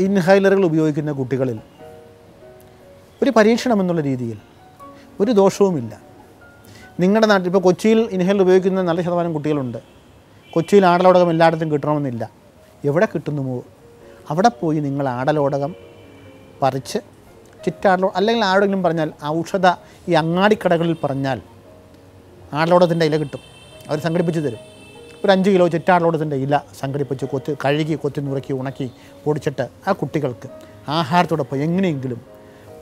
ഇൻഹൈലറുകൾ ഉപയോഗിക്കുന്ന കുട്ടികളിൽ ഒരു പരീക്ഷണം എന്നുള്ള രീതിയിൽ ഒരു ദോഷവുമില്ല. നിങ്ങളുടെ നാട്ടിൽ ഇപ്പോൾ കൊച്ചിയിൽ ഇൻഹേലർ ഉപയോഗിക്കുന്ന നല്ല ശതമാനം കുട്ടികളുണ്ട്. കൊച്ചിയിൽ ആടലോടകം എല്ലായിടത്തും കിട്ടണമെന്നില്ല. എവിടെ കിട്ടുന്നുമോ അവിടെ പോയി നിങ്ങൾ ആടലോടകം പറിച്ച് ചുറ്റാടലോ അല്ലെങ്കിൽ ആരോടെങ്കിലും പറഞ്ഞാൽ ഔഷധ ഈ അങ്ങാടിക്കടകളിൽ പറഞ്ഞാൽ ആടലോടത്തിന്റെ ഇല കിട്ടും. അവർ സംഘടിപ്പിച്ച് തരും. ഒരു അഞ്ച് കിലോ ചിറ്റാടലോടത്തിന്റെ ഇല സംഘടിപ്പിച്ച് കൊത്തി കഴുകി കൊത്തി നുറുക്കി ഉണക്കി പൊടിച്ചിട്ട് ആ കുട്ടികൾക്ക് ആഹാരത്തോടൊപ്പം എങ്ങനെയെങ്കിലും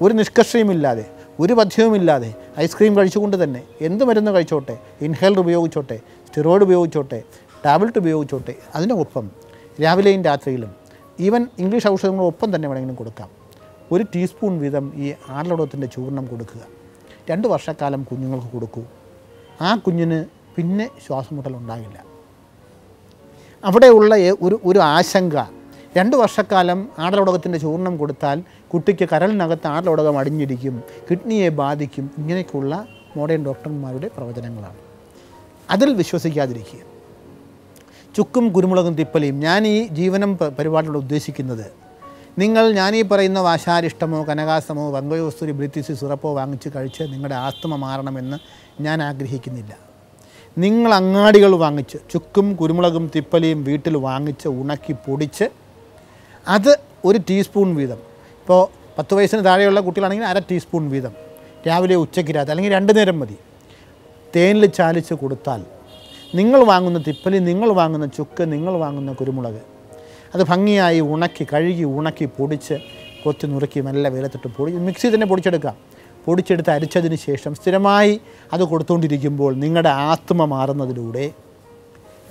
ഒരു നിഷ്കർഷയുമില്ലാതെ ഒരു പഥ്യവുമില്ലാതെ ഐസ്ക്രീം കഴിച്ചുകൊണ്ട് തന്നെ എന്ത് മരുന്ന് കഴിച്ചോട്ടെ ഇൻഹേലർ ഉപയോഗിച്ചോട്ടെ സ്റ്റിറോയിഡ് ഉപയോഗിച്ചോട്ടെ ടാബ്ലറ്റ് ഉപയോഗിച്ചോട്ടെ അതിനൊപ്പം രാവിലെയും രാത്രിയിലും ഈവൻ ഇംഗ്ലീഷ് ഔഷധങ്ങളും ഒപ്പം തന്നെ വേണമെങ്കിലും കൊടുക്കാം. ഒരു ടീസ്പൂൺ വീതം ഈ ആടലോടത്തിന്റെ ചൂർണം കൊടുക്കുക. രണ്ട് വർഷക്കാലം കുഞ്ഞുങ്ങൾക്ക് കൊടുക്കൂ. ആ കുഞ്ഞിന് പിന്നെ ശ്വാസമുട്ടൽ ഉണ്ടാകില്ല അവിടെയുള്ള ഒരു ഒരു ആശങ്ക. രണ്ട് വർഷക്കാലം ആടലോടകത്തിന്റെ ചൂർണം കൊടുത്താൽ കുട്ടിക്ക് കരളിനകത്ത് ആടലോടകം അടിഞ്ഞിരിക്കും കിഡ്നിയെ ബാധിക്കും ഇങ്ങനെയൊക്കെയുള്ള മോഡേൺ ഡോക്ടർമാരുടെ പ്രവചനങ്ങളാണ്. അതിൽ വിശ്വസിക്കാതിരിക്കുക. ചുക്കും കുരുമുളകും തിപ്പലിയും. ഞാൻ ഈ ജീവനം പരിപാടിയോട് ഉദ്ദേശിക്കുന്നത് നിങ്ങൾ ഞാൻ ഈ പറയുന്ന വാശാരിഷ്ടമോ കനകാസമോ വങ്കയോസ്തുരി ബ്രിത്തിസി സിറപ്പോ വാങ്ങിച്ച് കഴിച്ച് നിങ്ങളുടെ ആസ്തമ മാറണമെന്ന് ഞാൻ ആഗ്രഹിക്കുന്നില്ല. നിങ്ങൾ അങ്ങാടികൾ വാങ്ങിച്ച് ചുക്കും കുരുമുളകും തിപ്പലിയും വീട്ടിൽ വാങ്ങിച്ച് ഉണക്കി പൊടിച്ച് അത് ഒരു ടീസ്പൂൺ വീതം. ഇപ്പോൾ പത്ത് വയസ്സിന് താഴെയുള്ള കുട്ടികളാണെങ്കിൽ അര ടീസ്പൂൺ വീതം. രാവിലെ ഉച്ചയ്ക്ക് രാത്രി അല്ലെങ്കിൽ രണ്ട് നേരം മതി. തേനിൽ ചാലിച്ച് കൊടുത്താൽ നിങ്ങൾ വാങ്ങുന്ന തിപ്പലി നിങ്ങൾ വാങ്ങുന്ന ചുക്ക് നിങ്ങൾ വാങ്ങുന്ന കുരുമുളക് അത് ഭംഗിയായി ഉണക്കി കഴുകി ഉണക്കി പൊടിച്ച് കൊത്തി നുറുക്കി നല്ല വെയിലത്തിട്ട് പൊടി മിക്സി തന്നെ പൊടിച്ചെടുക്കാം. പൊടിച്ചെടുത്ത് അരിച്ചതിന് ശേഷം സ്ഥിരമായി അത് കൊടുത്തുകൊണ്ടിരിക്കുമ്പോൾ നിങ്ങളുടെ ആത്മ മാറുന്നതിലൂടെ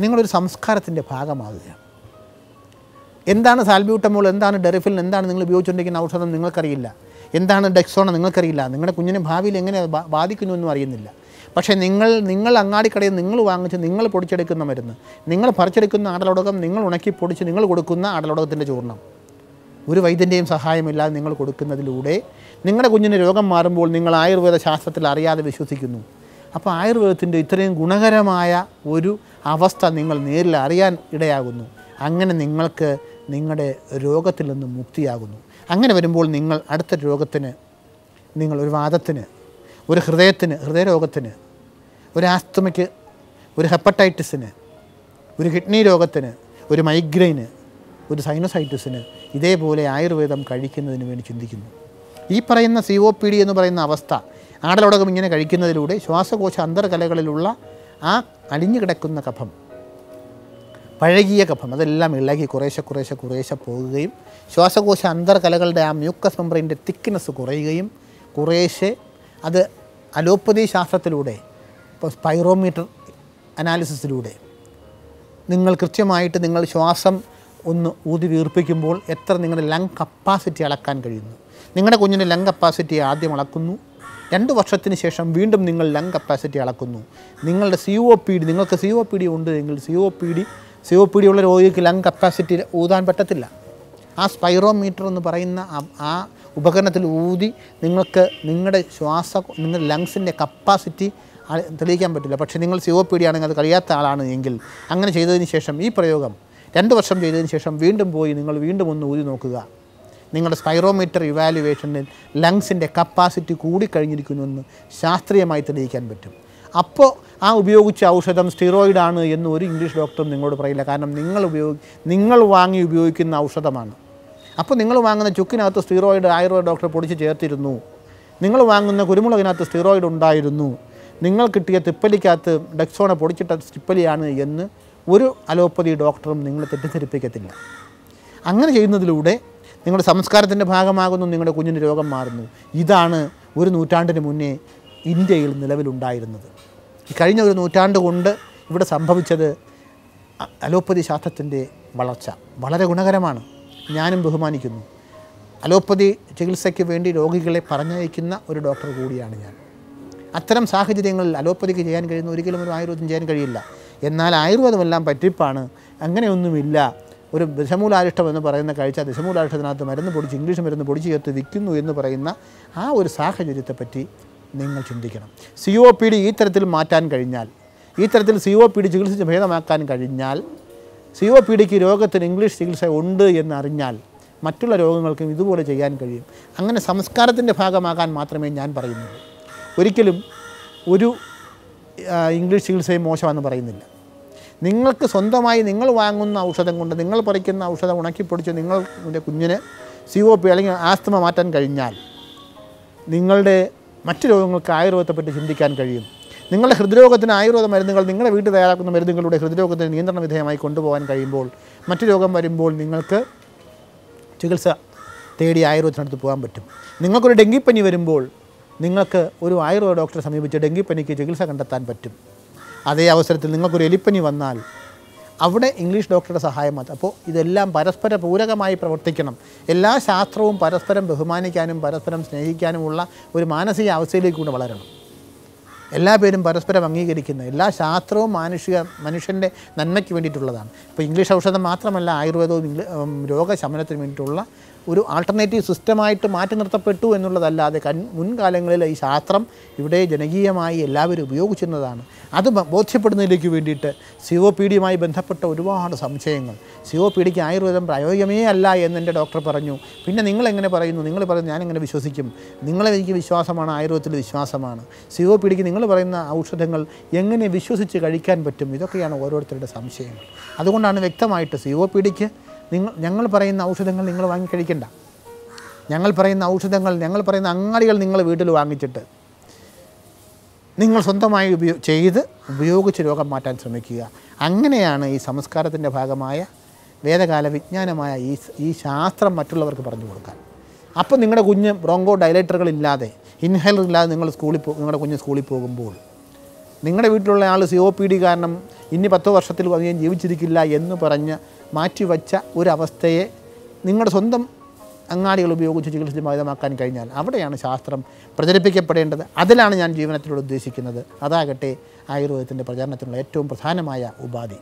നിങ്ങളൊരു സംസ്കാരത്തിന്റെ ഭാഗമാകുക എന്താണ് സാൽബ്യൂട്ടമോൾ? എന്താണ് ഡെറിഫിൽ എന്താണ് നിങ്ങൾ ഉപയോഗിച്ചുകൊണ്ടിരിക്കുന്ന ഔഷധം നിങ്ങൾക്കറിയില്ല. എന്താണ് ഡെക്സോണ നിങ്ങൾക്കറിയില്ല. നിങ്ങളുടെ കുഞ്ഞിനെ ഭാവിയിൽ എങ്ങനെ ബാധിക്കുന്നു എന്നും അറിയുന്നില്ല. പക്ഷേ നിങ്ങൾ നിങ്ങൾ അങ്ങാടിക്കടയിൽ നിങ്ങൾ വാങ്ങിച്ച് നിങ്ങൾ പൊടിച്ചെടുക്കുന്ന മരുന്ന് നിങ്ങൾ പറിച്ചെടുക്കുന്ന ആടലോടകം നിങ്ങൾ ഉണക്കി പൊടിച്ച് നിങ്ങൾ കൊടുക്കുന്ന ആടലോടകത്തിന്റെ ചൂർണം ഒരു വൈദ്യന്റെയും സഹായമില്ലാതെ നിങ്ങൾ കൊടുക്കുന്നതിലൂടെ നിങ്ങളുടെ കുഞ്ഞിന് രോഗം മാറുമ്പോൾ നിങ്ങൾ ആയുർവേദ ശാസ്ത്രത്തിൽ അറിയാതെ വിശ്വസിക്കുന്നു. അപ്പോൾ ആയുർവേദത്തിന്റെ ഇത്രയും ഗുണകരമായ ഒരു അവസ്ഥ നിങ്ങൾ നേരിൽ അറിയാൻ ഇടയാകുന്നു. അങ്ങനെ നിങ്ങൾക്ക് നിങ്ങളുടെ രോഗത്തിൽ നിന്ന് മുക്തിയാകുന്നു. അങ്ങനെ വരുമ്പോൾ നിങ്ങൾ അടുത്ത രോഗത്തിന് നിങ്ങൾ ഒരു വാദത്തിന് ഒരു ഹൃദയത്തിന് ഹൃദയരോഗത്തിന് ഒരു ആസ്തമയ്ക്ക് ഒരു ഹെപ്പറ്റൈറ്റിസിന് ഒരു കിഡ്നി രോഗത്തിന് ഒരു മൈഗ്രെയിന് ഒരു സൈനസൈറ്റിസിന് ഇതേപോലെ ആയുർവേദം കഴിക്കുന്നതിന് വേണ്ടി ചിന്തിക്കുന്നു. ഈ പറയുന്ന സി ഒ പി ഡി എന്ന് പറയുന്ന അവസ്ഥ ആടലോടകം ഇങ്ങനെ കഴിക്കുന്നതിലൂടെ ശ്വാസകോശ അന്തർകലകളിലുള്ള ആ അലിഞ്ഞു കിടക്കുന്ന കഫം പഴകിയ കഫം അതെല്ലാം ഇളകി കുറേശ്ശെ കുറേശ്ശെ കുറേശ്ശെ പോകുകയും ശ്വാസകോശ അന്തർകലകളുടെ ആ മ്യൂക്കസ് മെമ്പറിന്റെ തിക്നെസ് കുറയുകയും കുറേശ്ശെ അത് അലോപ്പതി ശാസ്ത്രത്തിലൂടെ ഇപ്പോൾ സ്പൈറോമീറ്റർ അനാലിസിസിലൂടെ നിങ്ങൾ കൃത്യമായിട്ട് നിങ്ങൾ ശ്വാസം ഒന്ന് ഊതി വീർപ്പിക്കുമ്പോൾ എത്ര നിങ്ങളുടെ ലങ് കപ്പാസിറ്റി അളക്കാൻ കഴിയുന്നു? നിങ്ങളുടെ കുഞ്ഞിന്റെ ലങ് കപ്പാസിറ്റി ആദ്യം അളക്കുന്നു. രണ്ട് വർഷത്തിന് ശേഷം വീണ്ടും നിങ്ങൾ ലങ് കപ്പാസിറ്റി അളക്കുന്നു. നിങ്ങളുടെ സി ഒ പി ഡി നിങ്ങൾക്ക് സി ഒ പി ഡി ഉണ്ട് എങ്കിൽ C O P D C O P D ഉള്ള രോഗിക്ക് ലങ് കപ്പാസിറ്റി ഊതാൻ പറ്റത്തില്ല. ആ സ്പൈറോമീറ്റർ എന്ന് പറയുന്ന ആ- ഉപകരണത്തിൽ ഊതി നിങ്ങൾക്ക് നിങ്ങളുടെ ശ്വാസ നിങ്ങളുടെ ലങ്സിന്റെ കപ്പാസിറ്റി തെളിയിക്കാൻ പറ്റില്ല. പക്ഷേ നിങ്ങൾ സി ഒ പി ഡി ആണെങ്കിൽ അത് കഴിയാത്ത ആളാണ് എങ്കിൽ അങ്ങനെ ചെയ്തതിന് ശേഷം ഈ പ്രയോഗം രണ്ട് വർഷം ചെയ്തതിന് ശേഷം വീണ്ടും പോയി നിങ്ങൾ വീണ്ടും ഒന്ന് ഊതി നോക്കുക. നിങ്ങളുടെ സ്പൈറോമീറ്റർ ഇവാലുവേഷനിൽ ലങ്സിന്റെ കപ്പാസിറ്റി കൂടിക്കഴിഞ്ഞിരിക്കുന്നുവെന്ന് ശാസ്ത്രീയമായി തെളിയിക്കാൻ പറ്റും. അപ്പോൾ ആ ഉപയോഗിച്ച ഔഷധം സ്റ്റിറോയിഡാണ് എന്ന് ഒരു ഇംഗ്ലീഷ് ഡോക്ടറും നിങ്ങളോട് പറയില്ല. കാരണം നിങ്ങൾ ഉപയോഗി നിങ്ങൾ വാങ്ങി ഉപയോഗിക്കുന്ന ഔഷധമാണ്. അപ്പോൾ നിങ്ങൾ വാങ്ങുന്ന ചുക്കിനകത്ത് സ്റ്റിറോയിഡ് ആയുർവേദ ഡോക്ടർ പൊടിച്ച് ചേർത്തിരുന്നു. നിങ്ങൾ വാങ്ങുന്ന കുരുമുളകിനകത്ത് സ്റ്റിറോയിഡ് ഉണ്ടായിരുന്നു. നിങ്ങൾ കിട്ടിയ തിപ്പലിക്കകത്ത് ഡെക്സോണ പൊടിച്ചിട്ട തിപ്പലിയാണ് എന്ന് ഒരു അലോപ്പതി ഡോക്ടറും നിങ്ങളെ തെറ്റിദ്ധരിപ്പിക്കത്തില്ല. അങ്ങനെ ചെയ്യുന്നതിലൂടെ നിങ്ങളുടെ സംസ്കാരത്തിന്റെ ഭാഗമാകുന്നു നിങ്ങളുടെ കുഞ്ഞിന് രോഗം മാറുന്നു. ഇതാണ് ഒരു നൂറ്റാണ്ടിന് മുന്നേ ഇന്ത്യയിൽ നിലവിലുണ്ടായിരുന്നത്. കഴിഞ്ഞ ഒരു നൂറ്റാണ്ട് കൊണ്ട് ഇവിടെ സംഭവിച്ചത് അലോപ്പതി ശാസ്ത്രത്തിന്റെ വളർച്ച. വളരെ ഗുണകരമാണ്. ഞാനും ബഹുമാനിക്കുന്നു. അലോപ്പതി ചികിത്സയ്ക്ക് വേണ്ടി രോഗികളെ പറഞ്ഞയക്കുന്ന ഒരു ഡോക്ടർ കൂടിയാണ് ഞാൻ. അത്തരം സാഹചര്യങ്ങളിൽ അലോപ്പതിക്ക് ചെയ്യാൻ കഴിയുന്ന ഒരിക്കലും ഒരു ആയുർവേദം ചെയ്യാൻ കഴിയില്ല. എന്നാൽ ആയുർവേദമെല്ലാം പറ്റിപ്പാണ്. അങ്ങനെയൊന്നുമില്ല. ഒരു ദശമൂലാരിഷ്ടം എന്ന് പറയുന്ന കാഴ്ച ദശമൂലാരിഷ്ടത്തിനകത്ത് മരുന്ന് പൊടിച്ച് ഇംഗ്ലീഷ് മരുന്ന് പൊടിച്ച് ചേർത്ത് വിൽക്കുന്നു എന്ന് പറയുന്ന ആ ഒരു സാഹചര്യത്തെപ്പറ്റി നിങ്ങൾ ചിന്തിക്കണം. സി ഒ പി ഡി ഈ തരത്തിൽ മാറ്റാൻ കഴിഞ്ഞാൽ ഈ തരത്തിൽ സി ഒ പി ഡി ചികിത്സിച്ച് ഭേദമാക്കാൻ കഴിഞ്ഞാൽ സി ഒ പി ഡിക്ക് രോഗത്തിന് ഇംഗ്ലീഷ് ചികിത്സ ഉണ്ട് എന്നറിഞ്ഞാൽ മറ്റുള്ള രോഗങ്ങൾക്കും ഇതുപോലെ ചെയ്യാൻ കഴിയും. അങ്ങനെ സംസ്കാരത്തിന്റെ ഭാഗമാകാൻ മാത്രമേ ഞാൻ പറയുന്നുള്ളൂ. ഒരിക്കലും ഒരു ഇംഗ്ലീഷ് ചികിത്സയും മോശമെന്ന് പറയുന്നില്ല. നിങ്ങൾക്ക് സ്വന്തമായി നിങ്ങൾ വാങ്ങുന്ന ഔഷധം കൊണ്ട് നിങ്ങൾ പറിക്കുന്ന ഔഷധം ഉണക്കിപ്പൊടിച്ച് നിങ്ങളുടെ കുഞ്ഞിന് സി ഒ പി അല്ലെങ്കിൽ ആസ്തമ മാറ്റാൻ കഴിഞ്ഞാൽ നിങ്ങളുടെ മറ്റു രോഗങ്ങൾക്ക് ആയുർവേദത്തെപ്പറ്റി ചിന്തിക്കാൻ കഴിയും. നിങ്ങളുടെ ഹൃദ്രോഗത്തിന് ആയുർവേദ മരുന്നുകൾ നിങ്ങളുടെ വീട്ടിൽ തയ്യാറാക്കുന്ന മരുന്നുകളുടെ ഹൃദ്രോഗത്തിന് നിയന്ത്രണ വിധേയമായി കൊണ്ടുപോകാൻ കഴിയുമ്പോൾ മറ്റു രോഗം വരുമ്പോൾ നിങ്ങൾക്ക് ചികിത്സ തേടി ആയുർവേദത്തിനടുത്ത് പോകാൻ പറ്റും. നിങ്ങൾക്കൊരു ഡെങ്കിപ്പനി വരുമ്പോൾ നിങ്ങൾക്ക് ഒരു ആയുർവേദ ഡോക്ടറെ സമീപിച്ച് ഡെങ്കിപ്പനിക്ക് ചികിത്സ കണ്ടെത്താൻ പറ്റും. അതേ അവസരത്തിൽ നിങ്ങൾക്കൊരു എലിപ്പനി വന്നാൽ അവിടെ ഇംഗ്ലീഷ് ഡോക്ടറുടെ സഹായം മതി അപ്പോൾ ഇതെല്ലാം പരസ്പര പൂരകമായി പ്രവർത്തിക്കണം. എല്ലാ ശാസ്ത്രവും പരസ്പരം ബഹുമാനിക്കാനും പരസ്പരം സ്നേഹിക്കാനുമുള്ള ഒരു മാനസിക അവസ്ഥയിലേക്ക് കൊണ്ട് വളരണം. എല്ലാ പേരും പരസ്പരം അംഗീകരിക്കുന്ന എല്ലാ ശാസ്ത്രവും മാനുഷിക മനുഷ്യന്റെ നന്മയ്ക്ക് വേണ്ടിയിട്ടുള്ളതാണ്. ഇപ്പോൾ ഇംഗ്ലീഷ് ഔഷധം മാത്രമല്ല ആയുർവേദവും രോഗശമനത്തിന് വേണ്ടിയിട്ടുള്ള ഒരു ആൾട്ടർനേറ്റീവ് സിസ്റ്റമായിട്ട് മാറ്റി നിർത്തപ്പെട്ടു എന്നുള്ളതല്ലാതെ കൺ മുൻകാലങ്ങളിൽ ഈ ശാസ്ത്രം ഇവിടെ ജനകീയമായി എല്ലാവരും ഉപയോഗിച്ചിരുന്നതാണ്. അത് ബോധ്യപ്പെടുന്നതിലേക്ക് വേണ്ടിയിട്ട് സി ഒ പി ഡിയുമായി ബന്ധപ്പെട്ട ഒരുപാട് സംശയങ്ങൾ. സി ഒ പി ഡിക്ക് ആയുർവേദം പ്രായോഗികമേ അല്ല എന്ന് എന്റെ ഡോക്ടർ പറഞ്ഞു. പിന്നെ നിങ്ങളെങ്ങനെ പറയുന്നു? നിങ്ങൾ പറയുന്നു ഞാനെങ്ങനെ വിശ്വസിക്കും? നിങ്ങളെ എനിക്ക് വിശ്വാസമാണ് ആയുർവേദത്തിൽ വിശ്വാസമാണ്. സി ഒ പി ഡിക്ക് നിങ്ങൾ പറയുന്ന ഔഷധങ്ങൾ എങ്ങനെ വിശ്വസിച്ച് കഴിക്കാൻ പറ്റും? ഇതൊക്കെയാണ് ഓരോരുത്തരുടെ സംശയങ്ങൾ. അതുകൊണ്ടാണ് വ്യക്തമായിട്ട് സി ഒ പി ഡിക്ക് നിങ്ങൾ ഞങ്ങൾ പറയുന്ന ഔഷധങ്ങൾ നിങ്ങൾ വാങ്ങി കഴിക്കണ്ട. ഞങ്ങൾ പറയുന്ന ഔഷധങ്ങൾ ഞങ്ങൾ പറയുന്ന അങ്ങാടികൾ നിങ്ങൾ വീട്ടിൽ വാങ്ങിച്ചിട്ട് നിങ്ങൾ സ്വന്തമായി ഉപയോ ചെയ്ത് ഉപയോഗിച്ച് രോഗം മാറ്റാൻ ശ്രമിക്കുക. അങ്ങനെയാണ് ഈ സംസ്കാരത്തിന്റെ ഭാഗമായ വേദകാല വിജ്ഞാനമായ ഈ ഈ ശാസ്ത്രം മറ്റുള്ളവർക്ക് പറഞ്ഞു കൊടുക്കാൻ. അപ്പോൾ നിങ്ങളുടെ കുഞ്ഞ് ബ്രോങ്കോ ഡയലൈറ്ററുകളില്ലാതെ ഇൻഹേലർ ഇല്ലാതെ നിങ്ങൾ സ്കൂളിൽ പോ നിങ്ങളുടെ കുഞ്ഞ് സ്കൂളിൽ പോകുമ്പോൾ നിങ്ങളുടെ വീട്ടിലുള്ള ആൾ സി ഒ പി ഡി കാരണം ഇനി പത്തോ വർഷത്തിൽ അധികം ജീവിച്ചിരിക്കില്ല എന്ന് പറഞ്ഞ് മാറ്റിവച്ച ഒരവസ്ഥയെ നിങ്ങളുടെ സ്വന്തം അങ്ങാടികൾ ഉപയോഗിച്ച് ചികിത്സിച്ച് ബാധിതമാക്കാൻ കഴിഞ്ഞാൽ അവിടെയാണ് ശാസ്ത്രം പ്രചരിപ്പിക്കപ്പെടേണ്ടത്. അതിലാണ് ഞാൻ ജീവനത്തിലൂടെ ഉദ്ദേശിക്കുന്നത്. അതാകട്ടെ ആയുർവേദത്തിന്റെ പ്രചാരണത്തിനുള്ള ഏറ്റവും പ്രധാനമായ ഉപാധി.